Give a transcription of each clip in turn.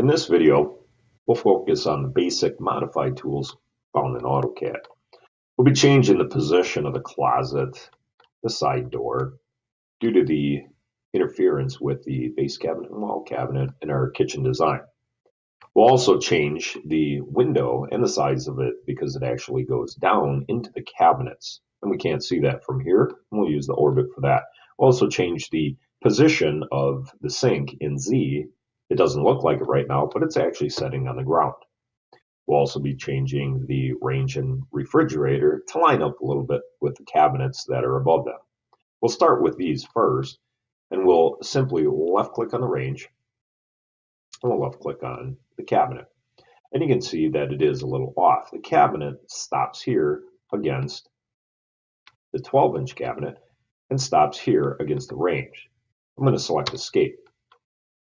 In this video, we'll focus on the basic modify tools found in AutoCAD. We'll be changing the position of the closet, the side door, due to the interference with the base cabinet and wall cabinet in our kitchen design. We'll also change the window and the size of it because it actually goes down into the cabinets. And we can't see that from here. We'll use the orbit for that. We'll also change the position of the sink in Z it doesn't look like it right now, but it's actually setting on the ground. We'll also be changing the range and refrigerator to line up a little bit with the cabinets that are above them. We'll start with these first, and we'll simply left click on the range, and we'll left click on the cabinet. And you can see that it is a little off. The cabinet stops here against the 12 inch cabinet and stops here against the range. I'm going to select escape.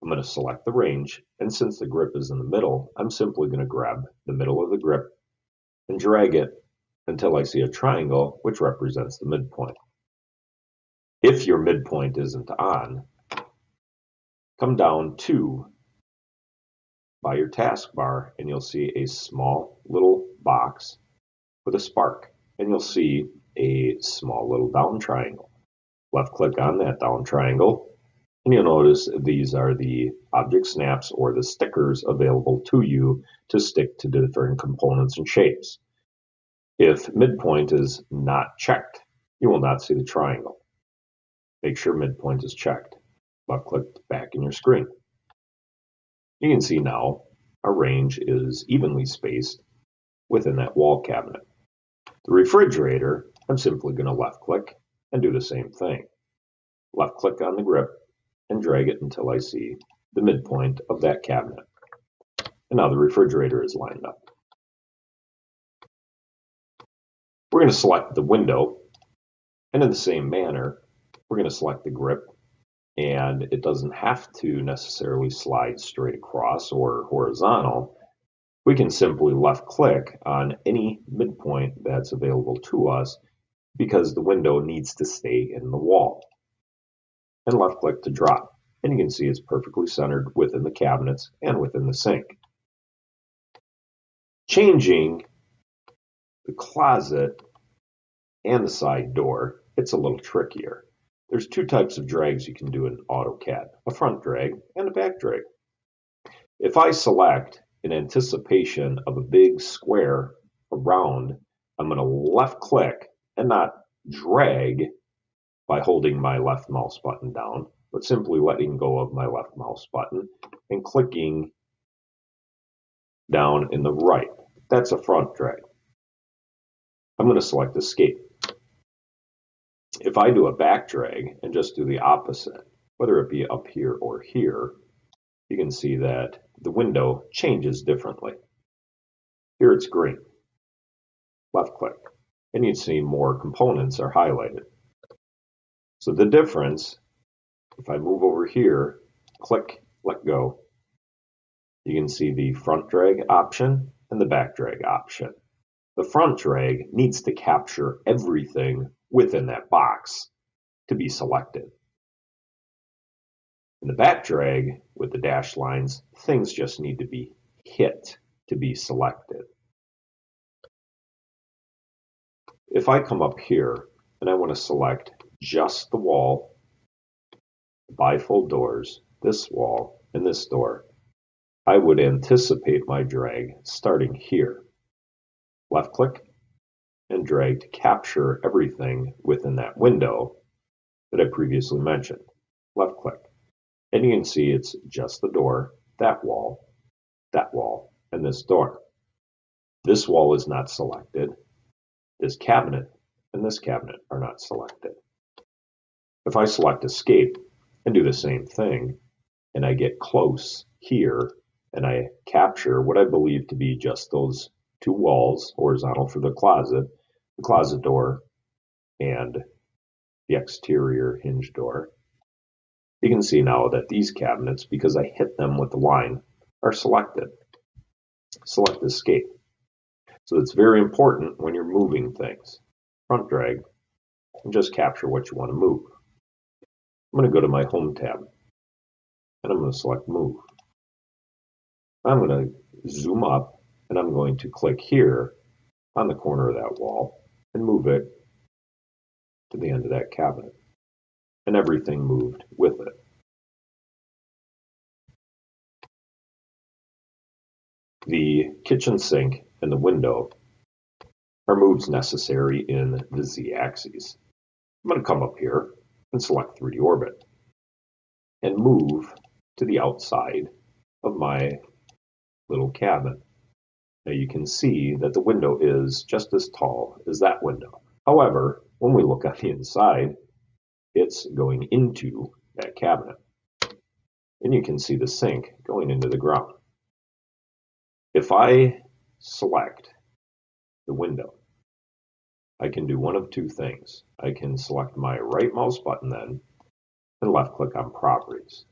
I'm going to select the range, and since the grip is in the middle, I'm simply going to grab the middle of the grip and drag it until I see a triangle, which represents the midpoint. If your midpoint isn't on, come down to by your taskbar and you'll see a small little box with a spark and you'll see a small little down triangle. Left click on that down triangle and you'll notice these are the object snaps or the stickers available to you to stick to different components and shapes. If midpoint is not checked, you will not see the triangle. Make sure midpoint is checked. Left click back in your screen. You can see now our range is evenly spaced within that wall cabinet. The refrigerator, I'm simply going to left click and do the same thing. Left click on the grip and drag it until I see the midpoint of that cabinet. And now the refrigerator is lined up. We're going to select the window, and in the same manner, we're going to select the grip, and it doesn't have to necessarily slide straight across or horizontal. We can simply left click on any midpoint that's available to us because the window needs to stay in the wall and left click to drop. And you can see it's perfectly centered within the cabinets and within the sink. Changing the closet and the side door, it's a little trickier. There's two types of drags you can do in AutoCAD, a front drag and a back drag. If I select in anticipation of a big square around, I'm going to left click and not drag by holding my left mouse button down, but simply letting go of my left mouse button and clicking down in the right. That's a front drag. I'm going to select escape. If I do a back drag and just do the opposite, whether it be up here or here, you can see that the window changes differently. Here it's green. Left click. And you see more components are highlighted. So the difference, if I move over here, click, let go, you can see the front drag option and the back drag option. The front drag needs to capture everything within that box to be selected. In the back drag with the dashed lines, things just need to be hit to be selected. If I come up here and I want to select just the wall, the bifold doors, this wall, and this door, I would anticipate my drag starting here. Left click and drag to capture everything within that window that I previously mentioned. Left click. And you can see it's just the door, that wall, that wall, and this door. This wall is not selected. This cabinet and this cabinet are not selected. If I select escape and do the same thing, and I get close here, and I capture what I believe to be just those two walls, horizontal for the closet, the closet door, and the exterior hinge door, you can see now that these cabinets, because I hit them with the line, are selected. Select escape. So it's very important when you're moving things. Front drag, and just capture what you want to move. I'm going to go to my Home tab, and I'm going to select Move. I'm going to zoom up and I'm going to click here on the corner of that wall and move it to the end of that cabinet. And everything moved with it. The kitchen sink and the window are moves necessary in the z-axis. I'm going to come up here and select 3D orbit and move to the outside of my little cabin. Now you can see that the window is just as tall as that window. However, when we look on the inside, it's going into that cabinet. And you can see the sink going into the ground. If I select the window, I can do one of two things. I can select my right mouse button then and left click on properties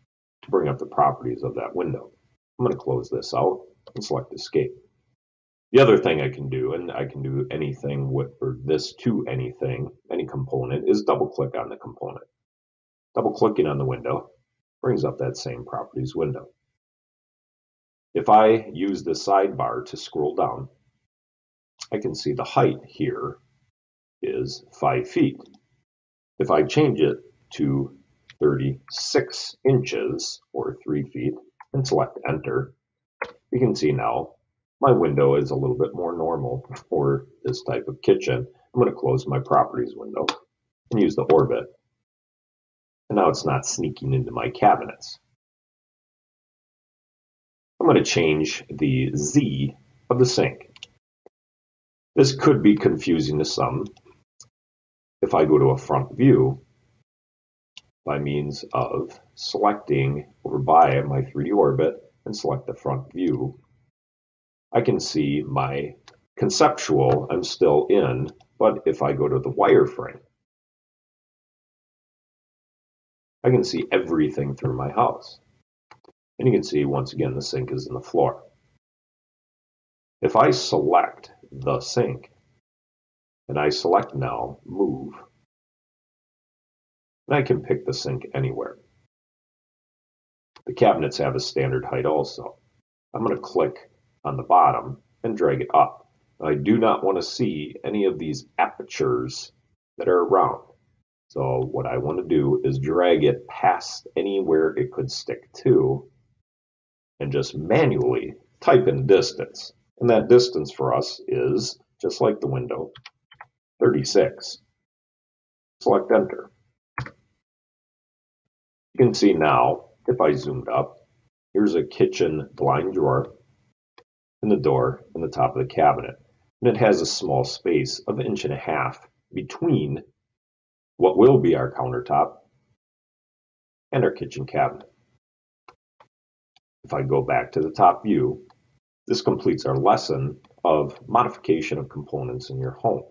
to bring up the properties of that window. I'm going to close this out and select escape. The other thing I can do, and I can do anything with or this to anything, any component, is double click on the component. Double clicking on the window brings up that same properties window. If I use the sidebar to scroll down, I can see the height here is 5 feet. If I change it to 36 inches or 3 feet and select enter, you can see now my window is a little bit more normal for this type of kitchen. I'm going to close my properties window and use the orbit. And now it's not sneaking into my cabinets. I'm going to change the Z of the sink. This could be confusing to some. If I go to a front view, by means of selecting over by my 3D orbit and select the front view, I can see my conceptual I'm still in, but if I go to the wireframe, I can see everything through my house. And you can see once again the sink is in the floor. If I select the sink and I select now move, and I can pick the sink anywhere. The cabinets have a standard height also. I'm going to click on the bottom and drag it up. I do not want to see any of these apertures that are around. So what I want to do is drag it past anywhere it could stick to and just manually type in distance. And that distance for us is, just like the window, 36. Select enter. You can see now, if I zoomed up, here's a kitchen blind drawer and the door in the top of the cabinet. And it has a small space of an inch and a half between what will be our countertop and our kitchen cabinet. If I go back to the top view, this completes our lesson of modification of components in your home.